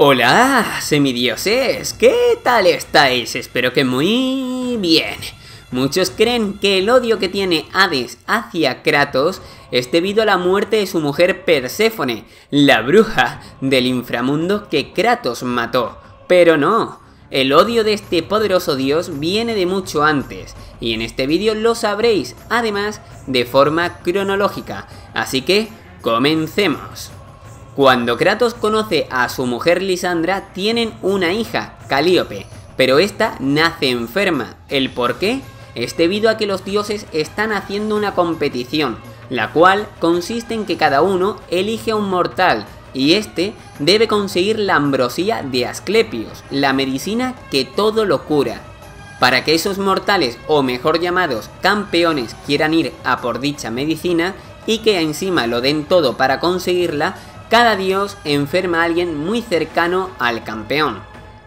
Hola, semidioses, ¿qué tal estáis? Espero que muy bien. Muchos creen que el odio que tiene Hades hacia Kratos es debido a la muerte de su mujer Perséfone, la bruja del inframundo que Kratos mató. Pero no, el odio de este poderoso dios viene de mucho antes, y en este vídeo lo sabréis, además de forma cronológica. Así que, comencemos. Cuando Kratos conoce a su mujer Lisandra, tienen una hija, Calíope, pero esta nace enferma. ¿El por qué? Es debido a que los dioses están haciendo una competición, la cual consiste en que cada uno elige a un mortal, y este debe conseguir la ambrosía de Asclepios, la medicina que todo lo cura. Para que esos mortales, o mejor llamados campeones, quieran ir a por dicha medicina y que encima lo den todo para conseguirla, cada dios enferma a alguien muy cercano al campeón.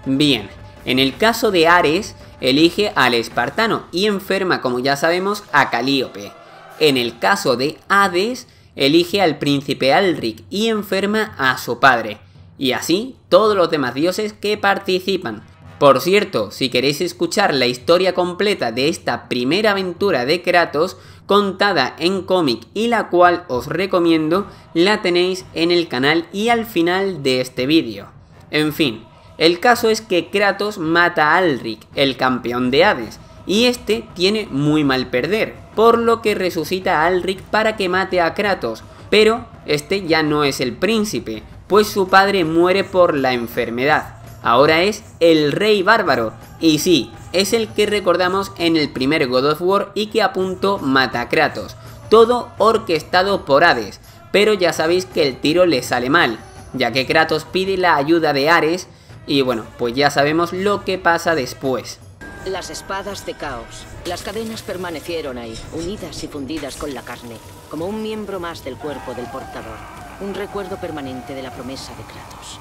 Bien, en el caso de Ares, elige al espartano y enferma, como ya sabemos, a Calíope. En el caso de Hades, elige al príncipe Alric y enferma a su padre. Y así todos los demás dioses que participan. Por cierto, si queréis escuchar la historia completa de esta primera aventura de Kratos, contada en cómic y la cual os recomiendo, la tenéis en el canal y al final de este vídeo. En fin, el caso es que Kratos mata a Alric, el campeón de Hades, y este tiene muy mal perder, por lo que resucita a Alric para que mate a Kratos, pero este ya no es el príncipe, pues su padre muere por la enfermedad. Ahora es el rey bárbaro, y sí, es el que recordamos en el primer God of War y que a punto mata a Kratos. Todo orquestado por Hades, pero ya sabéis que el tiro le sale mal, ya que Kratos pide la ayuda de Ares, y bueno, pues ya sabemos lo que pasa después. Las espadas de caos. Las cadenas permanecieron ahí, unidas y fundidas con la carne, como un miembro más del cuerpo del portador. Un recuerdo permanente de la promesa de Kratos.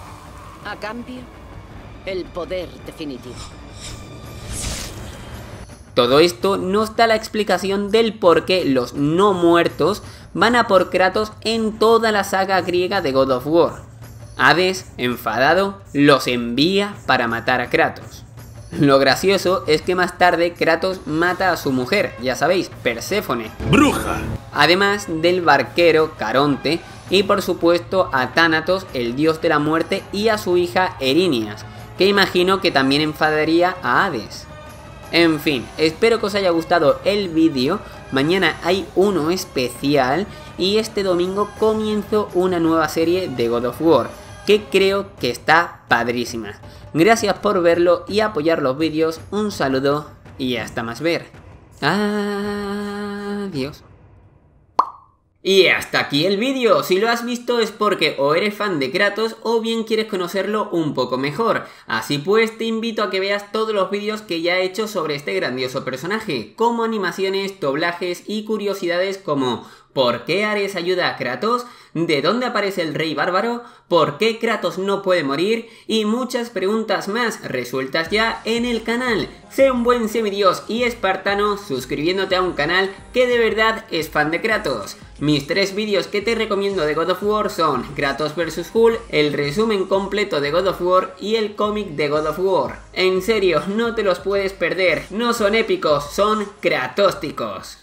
A cambio, el poder definitivo. Todo esto nos da la explicación del por qué los no muertos van a por Kratos en toda la saga griega de God of War. Hades, enfadado, los envía para matar a Kratos. Lo gracioso es que más tarde Kratos mata a su mujer, ya sabéis, Perséfone. ¡Bruja! Además del barquero Caronte y por supuesto a Thanatos, el dios de la muerte, y a su hija Erinias, que imagino que también enfadaría a Hades. En fin, espero que os haya gustado el vídeo, mañana hay uno especial y este domingo comienzo una nueva serie de God of War, que creo que está padrísima. Gracias por verlo y apoyar los vídeos, un saludo y hasta más ver. Adiós. Y hasta aquí el vídeo, si lo has visto es porque o eres fan de Kratos o bien quieres conocerlo un poco mejor. Así pues te invito a que veas todos los vídeos que ya he hecho sobre este grandioso personaje, como animaciones, doblajes y curiosidades como ¿Por qué Ares ayuda a Kratos? ¿De dónde aparece el rey bárbaro? ¿Por qué Kratos no puede morir? Y muchas preguntas más resueltas ya en el canal. Sé un buen semidios y espartano suscribiéndote a un canal que de verdad es fan de Kratos. Mis tres vídeos que te recomiendo de God of War son Kratos vs Hull, el resumen completo de God of War y el cómic de God of War. En serio, no te los puedes perder, no son épicos, son kratósticos.